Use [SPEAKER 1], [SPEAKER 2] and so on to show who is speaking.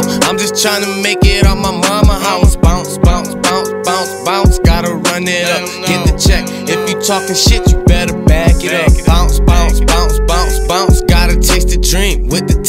[SPEAKER 1] out. I'm just trying to make it on my mama house. Bounce, bounce, bounce, bounce, bounce. Gotta run it up, get the check. If you talking shit, you better back it up. Bounce, bounce, bounce, bounce, bounce. Gotta taste the dream with the